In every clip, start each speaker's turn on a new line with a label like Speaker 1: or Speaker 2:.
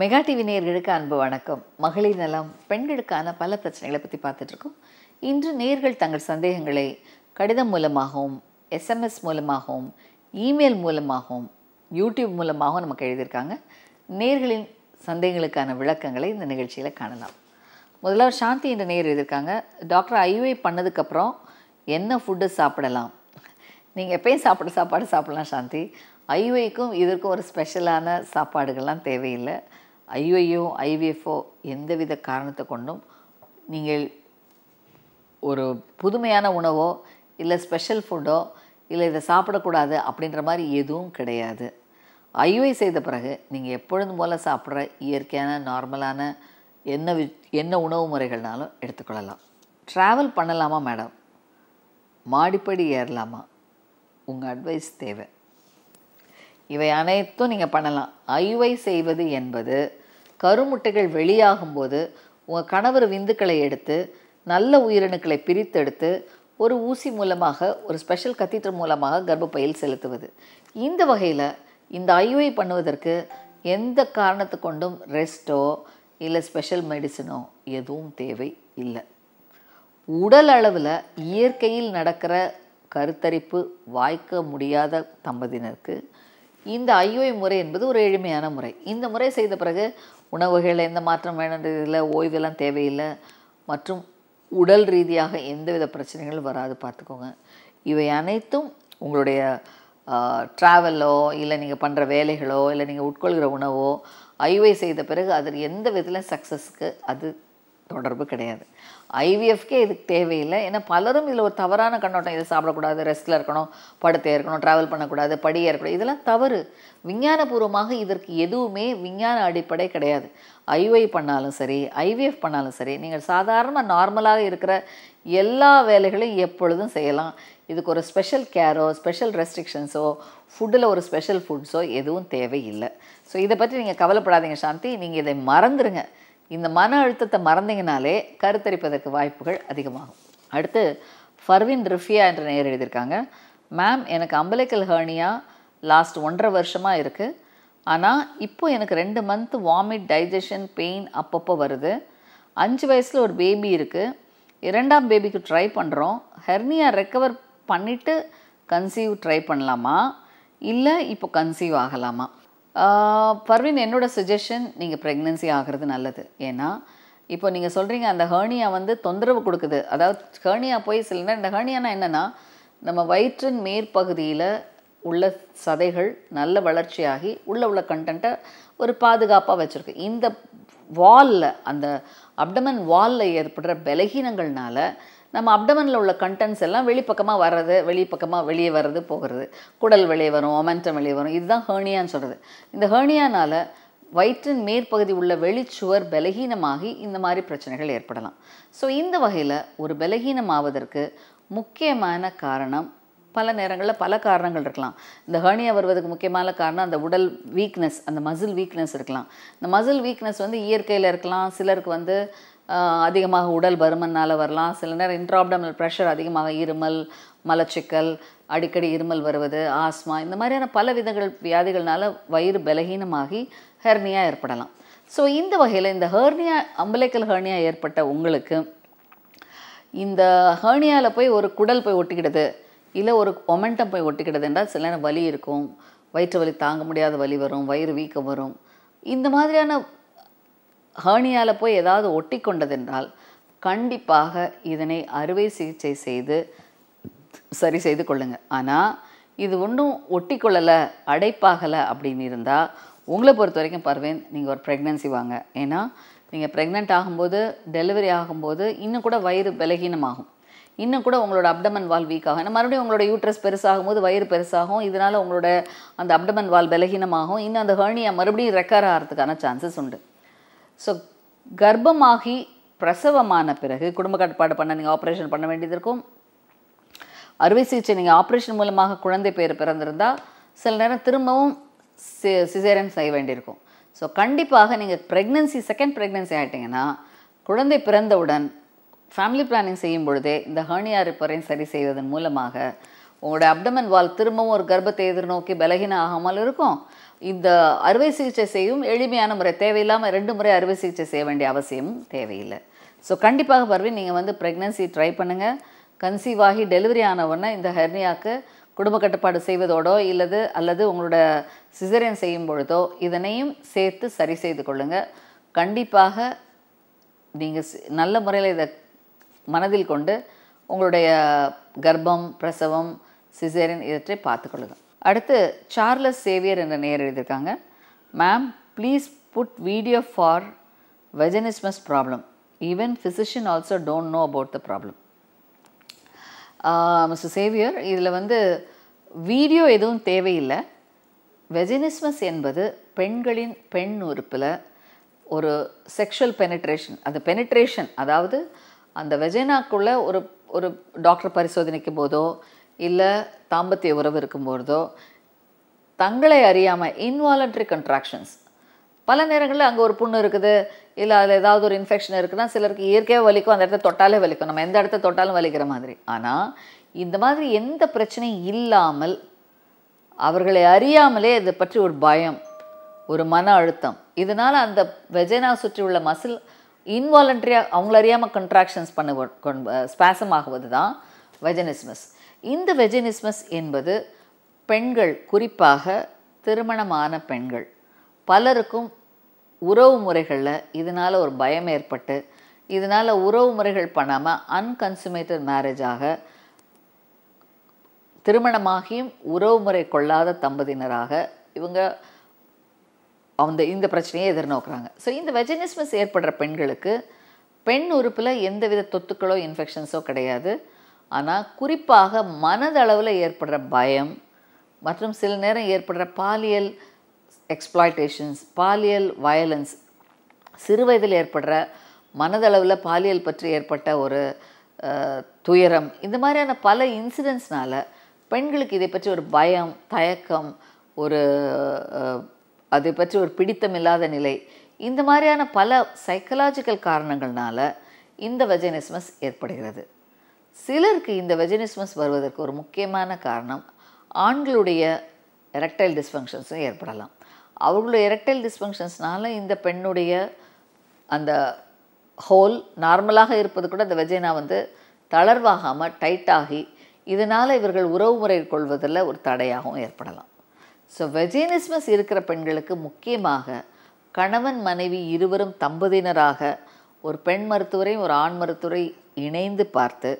Speaker 1: Mega TV நேர்களுக்கு அன்பு வணக்கம். மகளிர் நலம் பெண்களுக்கான பல பிரச்சனைகளை பற்றி பார்த்துட்ருக்கோம். இன்று நேர்கள் தங்கள் சந்தேகங்களை கடிதம் மூலமாகவும் எஸ்எம்எஸ் மூலமாகவும் இமெயில் மூலமாகவும் யூடியூப் மூலமாகவும் நமக்கு எழுதியிருக்காங்க. நேர்களின் சந்தேகங்களுக்கான விளக்கங்களை இந்த நிகழ்ச்சியில் காணலாம். முதல்ல சாந்தி என்ற நேர் எழுதியிருக்காங்க. டாக்டர் ஐவை பண்ணதுக்கப்புறம் என்ன ஃபுட்டு சாப்பிடலாம்? நீங்கள் எப்பயும் சாப்பிட சாப்பாடு சாப்பிடலாம் சாந்தி. ஐஒய்க்கும் இதற்கும் ஒரு ஸ்பெஷலான சாப்பாடுகள்லாம் தேவையில்லை. ஐஒய்யோ ஐவிஎஃப்ஓ எந்தவித காரணத்தை கொண்டும் நீங்கள் ஒரு புதுமையான உணவோ இல்லை ஸ்பெஷல் ஃபுட்டோ இல்லை இதை சாப்பிடக்கூடாது அப்படின்ற மாதிரி எதுவும் கிடையாது. ஐஒய் செய்த பிறகு நீங்கள் எப்பொழுதும் போல் சாப்பிட்ற இயற்கையான நார்மலான என்ன வி என்ன உணவு முறைகள்னாலும் எடுத்துக்கொள்ளலாம். ட்ராவல் பண்ணலாமா மேடம் மாடிப்படி ஏறலாமா? உங்கள் அட்வைஸ் தேவை. இவை அனைத்தும் நீங்கள் பண்ணலாம். ஐவை செய்வது என்பது கருமுட்டைகள் வெளியாகும்போது உங்கள் கணவர் விந்துக்களை எடுத்து நல்ல உயிரணுக்களை பிரித்தெடுத்து ஒரு ஊசி மூலமாக ஒரு ஸ்பெஷல் கத்தீட்டர் மூலமாக கர்ப்பப்பையில் செலுத்துவது. இந்த வகையில் இந்த ஐஓஐ பண்ணுவதற்கு எந்த காரணத்து கொண்டும் ரெஸ்ட்டோ இல்லை ஸ்பெஷல் மெடிசனோ எதுவும் தேவை இல்லை. உடல் அளவில் இயற்கையில் நடக்கிற கருத்தரிப்பு வாய்க்க முடியாத தம்பதியினருக்கு இந்த ஐஓஐ முறை என்பது ஒரு எளிமையான முறை. இந்த முறை செய்த பிறகு உணவுகளில் எந்த மாற்றம் வேணுன்றதில்லை ஓய்வெல்லாம் தேவையில்லை. மற்றும் உடல் ரீதியாக எந்தவித பிரச்சனைகளும் வராது பார்த்துக்கோங்க. இவை அனைத்தும் உங்களுடைய ட்ராவலோ இல்லை நீங்கள் பண்ணுற வேலைகளோ இல்லை நீங்கள் உட்கொள்கிற உணவோ ஐவை செய்த பிறகு அதில் எந்த விதத்தில் சக்ஸஸ்க்கு அது தொடர்பு கிடையாது. ஐவிஎஃப்கே இதுக்கு தேவையில்லை. ஏன்னா பலரும் இதில் ஒரு தவறான கண்ணோட்டம் இதை சாப்பிடக்கூடாது ரெஸ்ட்டில் இருக்கணும் படுத்தே இருக்கணும் ட்ராவல் பண்ணக்கூடாது படியே இருக்கக்கூடாது இதெல்லாம் தவறு. விஞ்ஞானபூர்வமாக இதற்கு எதுவுமே விஞ்ஞான அடிப்படை கிடையாது. ஐஒய் பண்ணாலும் சரி ஐவிஎஃப் பண்ணாலும் சரி நீங்கள் சாதாரண நார்மலாக இருக்கிற எல்லா வேலைகளையும் எப்பொழுதும் செய்யலாம். இதுக்கு ஒரு ஸ்பெஷல் கேரோ ஸ்பெஷல் ரெஸ்ட்ரிக்ஷன்ஸோ ஃபுட்டில் ஒரு ஸ்பெஷல் ஃபுட்ஸோ எதுவும் தேவையில்லை. ஸோ இதை பற்றி நீங்கள் கவலைப்படாதீங்க சாந்தி. நீங்கள் இதை மறந்துடுங்க இந்த மன அழுத்தத்தை மறந்தீங்கனாலே கருத்தரிப்பதற்கு வாய்ப்புகள் அதிகமாகும். அடுத்து ஃபர்வின் ரிஃபியா என்ற நேர் எழுதியிருக்காங்க. மேம் எனக்கு அம்பலைக்கல் ஹர்னியா லாஸ்ட் ஒன்றரை வருஷமாக இருக்குது ஆனால் இப்போ எனக்கு ரெண்டு மந்த் வாமிட் டைஜஷன் பெயின் அப்பப்போ வருது. அஞ்சு வயசில் ஒரு பேபி இருக்குது இரண்டாம் பேபிக்கு ட்ரை பண்ணுறோம் ஹெர்னியா ரெக்கவர் பண்ணிவிட்டு கன்சீவ் ட்ரை பண்ணலாமா? இல்லை இப்போ கன்சீவ் ஆகலாமா? பர்வின் என்னோட சஜஷன் நீங்கள் ப்ரெக்னென்சி ஆகிறது நல்லது. ஏன்னா இப்போ நீங்கள் சொல்கிறீங்க அந்த ஹேர்னியா வந்து தொந்தரவு கொடுக்குது. அதாவது ஹேர்னியா போய் சில நேரம் இந்த ஹேர்னியானா என்னென்னா நம்ம வயிற்றின் மேற்பகுதியில் உள்ள சதைகள் நல்ல வளர்ச்சியாகி உள்ள உள்ள கண்டென்ட்டை ஒரு பாதுகாப்பாக வச்சுருக்கு. இந்த வாலில் அந்த அப்டமன் வாலில் ஏற்படுற பலகீனங்கள்னால நம்ம அப்டமனில் உள்ள கண்டென்ட்ஸ் எல்லாம் வெளிப்பக்கமாக வர்றது வெளிப்பக்கமாக வெளியே வர்றது போகிறது. குடல் வெளியே வரும் ஒமெண்டம் வெளியே வரும். இதுதான் ஹேர்னியான்னு சொல்கிறது இந்த ஹேர்னியானால் வயிற்றின் மேற்பகுதி உள்ள வெளிச்சுவர் பலகீனமாகி இந்த மாதிரி பிரச்சனைகள் ஏற்படலாம். ஸோ இந்த வகையில் ஒரு பலகீனமாவதற்கு முக்கியமான காரணம் பல நேரங்களில் பல காரணங்கள் இருக்கலாம். இந்த ஹர்னியா வருவதற்கு முக்கியமான காரணம் அந்த உடல் வீக்னஸ் அந்த மசில் வீக்னஸ் இருக்கலாம். இந்த மசில் வீக்னஸ் வந்து இயற்கையில் இருக்கலாம் சிலருக்கு வந்து அதிகமாக உடல் பருமனால் வரலாம். சில நேரம் இன்ட்ராப்டமல் ப்ரெஷர் அதிகமாக இருமல் மலச்சிக்கல் அடிக்கடி இருமல் வருவது ஆஸ்மா இந்த மாதிரியான பல விதங்கள் வியாதிகள்னால வயிறு பலகீனமாகி ஹெர்னியா ஏற்படலாம். ஸோ இந்த வகையில் இந்த ஹெர்னியா அம்பலைக்கல் ஹெர்னியா ஏற்பட்ட உங்களுக்கு இந்த ஹேர்னியாவில் போய் ஒரு குடல் போய் ஒட்டிக்கிடுது இல்லை ஒரு ஒமெண்டம் போய் ஒட்டிக்கிடுது என்றால் சில நேரம் வலி இருக்கும் வயிற்று வலி தாங்க முடியாத வலி வரும் வயிறு வீக்கம் வரும். இந்த மாதிரியான ஹேர்னியாவில் போய் ஏதாவது ஒட்டி கொண்டதென்றால் கண்டிப்பாக இதனை அறுவை சிகிச்சை செய்து சரி செய்து கொள்ளுங்க. ஆனால் இது ஒன்றும் ஒட்டி கொள்ளலை அடைப்பாகலை அப்படின்னு இருந்தால் உங்களை பொறுத்த வரைக்கும் பர்வேன் நீங்கள் ஒரு ப்ரெக்னென்சி வாங்க. ஏன்னா நீங்கள் ப்ரெக்னென்ட் ஆகும்போது டெலிவரி ஆகும்போது இன்னும் கூட வயிறு பலகீனமாகும். இன்னும் கூட உங்களோட அப்டமன் வால் வீக் ஆகும். ஏன்னா மறுபடியும் உங்களோட யூட்ரஸ் பெருசாகும் போது வயிறு பெருசாகும். இதனால் உங்களோட அந்த அப்டமன் வால் பலகீனமாகும். இன்னும் அந்த ஹேர்னியா மறுபடியும் ரெக்கர் ஆகிறதுக்கான சான்சஸ் உண்டு. ஸோ கர்ப்பமாகி பிரசவமான பிறகு குடும்ப கட்டுப்பாடு பண்ண நீங்கள் ஆப்ரேஷன் பண்ண வேண்டியது இருக்கும். அறுவை சிகிச்சை நீங்கள் ஆப்ரேஷன் மூலமாக குழந்தை பேர் பிறந்திருந்தால் சில நேரம் திரும்பவும் சி சிசேரியன் செய்ய வேண்டியிருக்கும். ஸோ கண்டிப்பாக நீங்கள் ப்ரெக்னென்சி செகண்ட் ப்ரெக்னென்சி ஆகிட்டிங்கன்னா குழந்தை பிறந்தவுடன் ஃபேமிலி பிளானிங் செய்யும் பொழுதே இந்த ஹேர்னியா ரிப்பரையும் சரி செய்வதன் மூலமாக உங்களோட அப்டமன் வால் திரும்பவும் ஒரு கர்ப்பத்தை எதிர்நோக்கி பலகீனம் ஆகாமல் இருக்கும். இந்த அறுவை சிகிச்சை செய்யும் எளிமையான முறை தேவையில்லாமல் ரெண்டு முறை அறுவை சிகிச்சை செய்ய வேண்டிய அவசியமும் தேவையில்லை. ஸோ கண்டிப்பாக பர்வீன் நீங்கள் வந்து ப்ரெக்னன்சி ட்ரை பண்ணுங்கள் கன்சீவ் ஆகி டெலிவரி ஆனவுடனே இந்த ஹெர்னியாக்கு குடும்ப கட்டுப்பாடு செய்வதோடோ இல்லது அல்லது உங்களோட சிசரியன் செய்யும் பொழுதோ இதனையும் சேர்த்து சரி செய்து கொள்ளுங்கள் கண்டிப்பாக நீங்கள் நல்ல முறையில் இதை மனதில் கொண்டு உங்களுடைய கர்ப்பம் பிரசவம் சிசேரியன் இவற்றை பார்த்துக்கொள்ளுங்கள் அடுத்து சார்லஸ் சேவியர் என்ற நேர் எழுதியிருக்காங்க. Ma'am please put video for vaginismus problem even physician also don't know about the problem mister Xavier இதில் வந்து வீடியோ எதுவும் தேவையில்லை. வெஜினிஸ்மஸ் என்பது பெண்களின் பெண் உறுப்பில் ஒரு செக்ஷுவல் பெனிட்ரேஷன் அந்த பெனிட்ரேஷன் அதாவது அந்த வெஜினாக்குள்ளே ஒரு ஒரு டாக்டர் பரிசோதனைக்கும் போதோ இல்லை தாம்பத்திய உறவு இருக்கும்பொழுதோ தங்களை அறியாமல் இன்வாலண்ட்ரி கண்ட்ராக்ஷன்ஸ் பல நேரங்களில் அங்கே ஒரு புண்ணு இருக்குது இல்லை அதில் ஏதாவது ஒரு இன்ஃபெக்ஷன் இருக்குன்னா சிலருக்கு இயற்கையாக வலிக்கும் அந்த இடத்த தொட்டாலே வலிக்கும். நம்ம எந்த இடத்த தொட்டாலும் வலிக்கிற மாதிரி. ஆனால் இந்த மாதிரி எந்த பிரச்சனையும் இல்லாமல் அவர்களை அறியாமலே இதை பற்றி ஒரு பயம் ஒரு மன அழுத்தம். இதனால் அந்த வெஜைனா சுற்றி உள்ள மசில் இன்வாலண்ட்ரியாக அவங்கள அறியாமல் கண்ட்ராக்ஷன்ஸ் பண்ண ஸ்பேசம் ஆகுவது தான் வெஜனிஸ்மஸ் இந்த வெஜனிஸ்மஸ் என்பது பெண்கள் குறிப்பாக திருமணமான பெண்கள். பலருக்கும் உறவு முறைகளில் இதனால் ஒரு பயம் ஏற்பட்டு இதனால் உறவு முறைகள் பண்ணாமல் அன்கன்சுமேட்டட் மேரேஜாக திருமணமாகியும் உறவு முறை கொள்ளாத தம்பதியினராக இவங்க அந்த இந்த பிரச்சனையை எதிர்நோக்குறாங்க. ஸோ இந்த வெஜனிஸ்மஸ் ஏற்படுற பெண்களுக்கு பெண் உறுப்பில் எந்தவித தொத்துக்களோ இன்ஃபெக்ஷன்ஸோ கிடையாது. ஆனால் குறிப்பாக மனதளவில் ஏற்படுற பயம் மற்றும் சில நேரம் ஏற்படுற பாலியல் எக்ஸ்ப்ளாய்டேஷன்ஸ் பாலியல் வயலன்ஸ் சிறு வயதில் ஏற்படுற மனதளவில் பாலியல் பற்றி ஏற்பட்ட ஒரு துயரம் இந்த மாதிரியான பல இன்சிடென்ட்ஸ்னால் பெண்களுக்கு இதை பற்றி ஒரு பயம் தயக்கம் ஒரு அதை பற்றி ஒரு பிடித்தம் இல்லாத நிலை இந்த மாதிரியான பல சைக்கலாஜிக்கல் காரணங்கள்னால இந்த வெஜனிஸ்மஸ் ஏற்படுகிறது. சிலருக்கு இந்த வெஜினிஸ்மஸ் வருவதற்கு ஒரு முக்கியமான காரணம் ஆண்களுடைய எரக்டைல் டிஸ்ஃபங்க்ஷன்ஸும் ஏற்படலாம். அவர்களுடைய எரக்டைல் டிஸ்ஃபங்க்ஷன்ஸ்னால இந்த பெண்ணுடைய அந்த ஹோல் நார்மலாக இருப்பது கூட அந்த வெஜைனா வந்து தளர்வாகாமல் டைட்டாகி இதனால் இவர்கள் உறவு முறை கொள்வதில் ஒரு தடையாகவும் ஏற்படலாம். ஸோ வெஜினிஸ்மஸ் இருக்கிற பெண்களுக்கு முக்கியமாக கணவன் மனைவி இருவரும் தம்பதியினராக ஒரு பெண் மருத்துவரையும் ஒரு ஆண் மருத்துவரை இணைந்து பார்த்து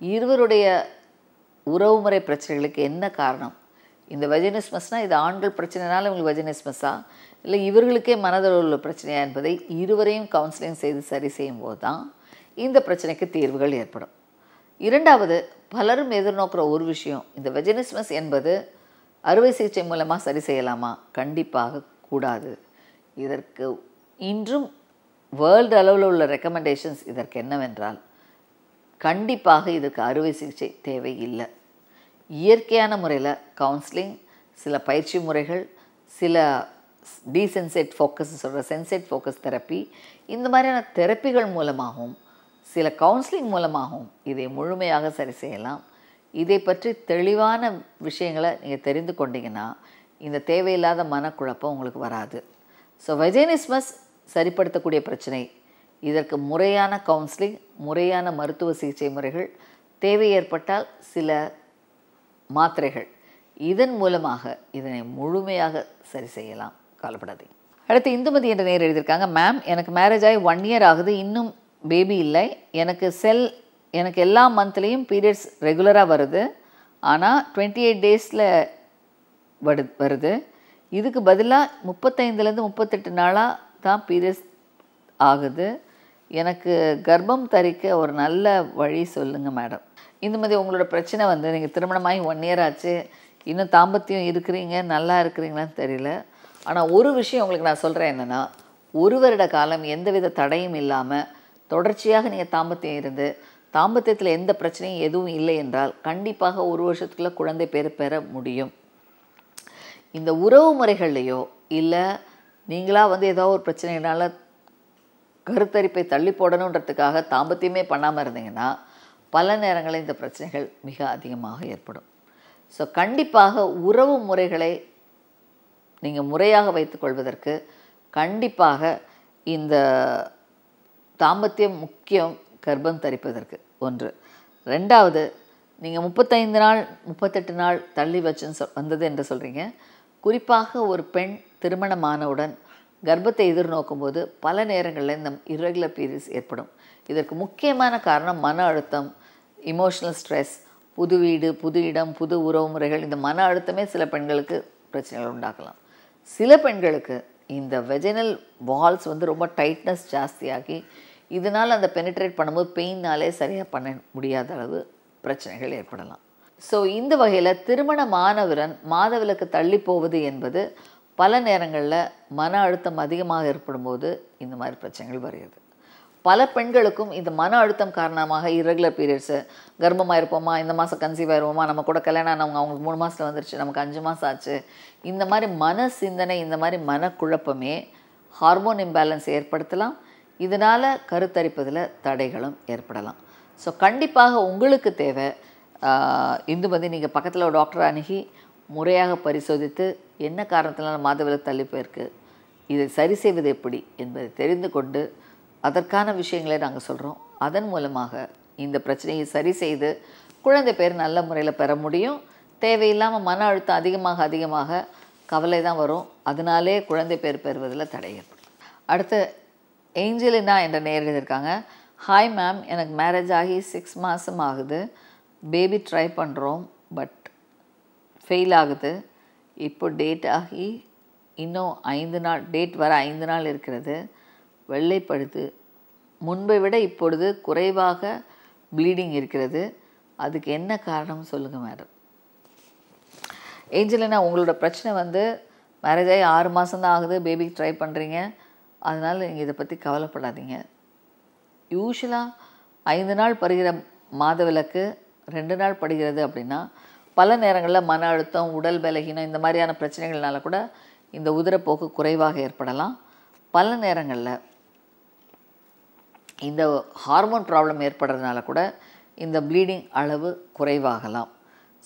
Speaker 1: இருவருடைய உறவுமுறை பிரச்சனைகளுக்கு என்ன காரணம்? இந்த வஜினிஸ்மஸ்னால் இது ஆண்கள் பிரச்சனைனால இவங்களுக்கு வஜினிஸ்மஸ்ஸா இல்லை இவர்களுக்கே மனதில் உள்ள பிரச்சனையா என்பதை இருவரையும் கவுன்சிலிங் செய்து சரி செய்யும் போது தான் இந்த பிரச்சனைக்கு தீர்வுகள் ஏற்படும். இரண்டாவது பலரும் எதிர்நோக்கிற ஒரு விஷயம் இந்த வெஜினிஸ்மஸ் என்பது அறுவை சிகிச்சை மூலமாக சரி செய்யலாமா? கண்டிப்பாக கூடாது. இதற்கு இன்றும் வேர்ல்டு அளவில் உள்ள ரெக்கமெண்டேஷன்ஸ் இதற்கு என்னவென்றால் கண்டிப்பாக இதுக்கு அறுவை சிகிச்சை தேவை இல்லை இயற்கையான முறையில் கவுன்சிலிங் சில பயிற்சி முறைகள் சில டீசென்சேட் ஃபோக்கஸ் சொல்கிற சென்சேட் ஃபோக்கஸ் தெரப்பி இந்த மாதிரியான தெரப்பிகள் மூலமாகவும் சில கவுன்சிலிங் மூலமாகவும் இதை முழுமையாக சரி செய்யலாம். இதை பற்றி தெளிவான விஷயங்களை நீங்கள் தெரிந்து கொண்டீங்கன்னா இந்த தேவையில்லாத மனக்குழப்பம் உங்களுக்கு வராது. ஸோ வெஜேனிஸ்மஸ் சரிப்படுத்தக்கூடிய பிரச்சனை இதற்கு முறையான கவுன்சிலிங் முறையான மருத்துவ சிகிச்சை முறைகள் தேவை ஏற்பட்டால் சில மாத்திரைகள். இதன் மூலமாக இதனை முழுமையாக சரி செய்யலாம். கவலைப்படாதீங்க அடுத்து இந்துமதி என்ற நேர் எழுதியிருக்காங்க மேம் எனக்கு மேரேஜ் ஆகி ஒன் இயர் ஆகுது. இன்னும் பேபி இல்லை. எனக்கு செல் எனக்கு எல்லா மந்த்லேயும் பீரியட்ஸ் ரெகுலராக வருது. ஆனால் டுவெண்ட்டி எயிட் டேஸில் வடு வருது. இதுக்கு பதிலாக முப்பத்தைந்துலேருந்து முப்பத்தெட்டு நாளாக தான் பீரியட்ஸ் ஆகுது. எனக்கு கர்ப்பம் தரிக்க ஒரு நல்ல வழி சொல்லுங்கள் மேடம் இந்த மாதிரி உங்களோட பிரச்சனை வந்து நீங்கள் திருமணமாகி ஒன் இயர் ஆச்சு. இன்னும் தாம்பத்தியம் இருக்கிறீங்க நல்லா இருக்கிறீங்களான்னு தெரியல. ஆனால் ஒரு விஷயம் உங்களுக்கு நான் சொல்கிறேன் என்னென்னா ஒரு வருட காலம் எந்தவித தடையும் இல்லாமல் தொடர்ச்சியாக நீங்கள் தாம்பத்தியம் இருந்து தாம்பத்தியத்தில் எந்த பிரச்சனையும் எதுவும் இல்லை என்றால் கண்டிப்பாக ஒரு வருஷத்துக்குள்ளே குழந்தை பேர் பெற முடியும். இந்த உறவு முறைகள்லையோ இல்லை நீங்களாக வந்து ஏதோ ஒரு பிரச்சனைனால கருத்தரிப்பை தள்ளி போடணுன்றதுக்காக தாம்பத்தியமே பண்ணாமல் இருந்தீங்கன்னா பல நேரங்களில் இந்த பிரச்சனைகள் மிக அதிகமாக ஏற்படும். ஸோ கண்டிப்பாக உறவு முறைகளை நீங்கள் முறையாக வைத்துக்கொள்வதற்கு கண்டிப்பாக இந்த தாம்பத்தியம் முக்கியம் கர்ப்பம் தரிப்பதற்கு. ஒன்று. ரெண்டாவது நீங்கள் முப்பத்தைந்து நாள் முப்பத்தெட்டு நாள் தள்ளி வச்சுன்னு சொல் வந்தது என்று சொல்கிறீங்க குறிப்பாக ஒரு பெண் திருமணமானவுடன் கர்ப்பத்தை எதிர்நோக்கும் போது பல நேரங்களில் இந்த இரகுலர் பீரியட்ஸ் ஏற்படும். இதற்கு முக்கியமான காரணம் மன அழுத்தம் இமோஷனல் ஸ்ட்ரெஸ் புது வீடு புது இடம் புது உறவு முறைகள். இந்த மன அழுத்தமே சில பெண்களுக்கு பிரச்சனைகள் உண்டாக்கலாம். சில பெண்களுக்கு இந்த வெஜினல் வால்ஸ் வந்து ரொம்ப டைட்னஸ் ஜாஸ்தியாகி இதனால் அந்த பெனிட்ரேட் பண்ணும்போது பெயின்னாலே சரியாக பண்ண முடியாத அளவு பிரச்சனைகள் ஏற்படலாம். ஸோ இந்த வகையில் திருமண மாணவரன் மாதவிலக்கு தள்ளி போவது என்பது பல நேரங்களில் மன அழுத்தம் அதிகமாக ஏற்படும்போது இந்த மாதிரி பிரச்சனைகள் வருகிறது. பல பெண்களுக்கும் இந்த மன அழுத்தம் காரணமாக இரகுலர் பீரியட்ஸு கர்ப்பமாக இருப்போமா இந்த மாதம் கன்சீவ் ஆயிருவோமா நம்ம கூட கல்யாணம் ஆனவங்க அவங்களுக்கு மூணு மாதத்தில் வந்துருச்சு நமக்கு அஞ்சு மாதம் ஆச்சு இந்த மாதிரி மன சிந்தனை இந்த மாதிரி மனக்குழப்பமே ஹார்மோன் இம்பேலன்ஸ் ஏற்படுத்தலாம். இதனால் கருத்தரிப்பதில் தடைகளும் ஏற்படலாம். ஸோ கண்டிப்பாக உங்களுக்கு தேவை இந்து இந்துமதி நீங்கள் பக்கத்தில் ஒரு டாக்டரை அணுகி முறையாக பரிசோதித்து என்ன காரணத்தினால மாதவிலக்கு தள்ளி போயிருக்கு? இதை சரி செய்வது எப்படி என்பதை தெரிந்து கொண்டு அதற்கான விஷயங்களை நாங்கள் சொல்கிறோம் அதன் மூலமாக இந்த பிரச்சனையை சரி செய்து குழந்தை பேர் நல்ல முறையில் பெற முடியும். தேவையில்லாமல் மன அழுத்தம் அதிகமாக அதிகமாக கவலை தான் வரும். அதனாலே குழந்தை பேர் பெறுவதில் தடை ஏற்படும். அடுத்து ஏஞ்சலினா என்ற நேர் இருக்காங்க ஹாய் மேம் எனக்கு மேரேஜ் ஆகி சிக்ஸ் மாதம் ஆகுது. பேபி ட்ரை பண்ணுறோம் பட் ஃபெயில் ஆகுது. இப்போ டேட் ஆகி இன்னும் ஐந்து நாள் டேட் வர ஐந்து நாள் இருக்கிறது. வெள்ளைப்படுது முன்பை விட இப்பொழுது குறைவாக ப்ளீடிங் இருக்கிறது. அதுக்கு என்ன காரணம் சொல்லுங்கள் மேடம் ஏஞ்சலினா உங்களோட பிரச்சனை வந்து மேரேஜ் ஆகி ஆறு மாதம் தான் ஆகுது. பேபிக்கு ட்ரை பண்ணுறீங்க அதனால் நீங்கள் இதை பற்றி கவலைப்படாதீங்க. யூஸ்வலாக ஐந்து நாள் படுகிற மாதவிலக்கு ரெண்டு நாள் படுகிறது அப்படின்னா பல நேரங்களில் மன அழுத்தம் உடல் பலகீனம் இந்த மாதிரியான பிரச்சனைகள்னால கூட இந்த உதிரப்போக்கு குறைவாக ஏற்படலாம். பல நேரங்களில் இந்த ஹார்மோன் ப்ராப்ளம் ஏற்படுறதுனால கூட இந்த ப்ளீடிங் அளவு குறைவாகலாம்.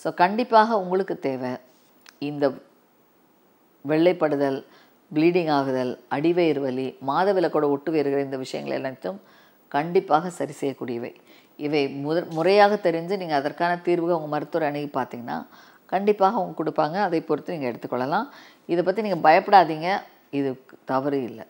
Speaker 1: ஸோ கண்டிப்பாக உங்களுக்கு தேவை இந்த வெள்ளைப்படுதல் ப்ளீடிங் ஆகுதல் அடிவயிறு வலி மாதவிலக்கோட ஒட்டு வேறுகிற இந்த விஷயங்கள் அனைத்தும் கண்டிப்பாக சரி செய்யக்கூடியவை. இவை முதல் முறையாக தெரிஞ்சு நீங்கள் அதற்கான தீர்வுகள் உங்கள் மருத்துவர் அணுகி பார்த்தீங்கன்னா கண்டிப்பாக அவங்க கொடுப்பாங்க. அதை பொறுத்து நீங்கள் எடுத்துக்கொள்ளலாம். இதை பற்றி நீங்கள் பயப்படாதீங்க. இது தவறு இல்லை.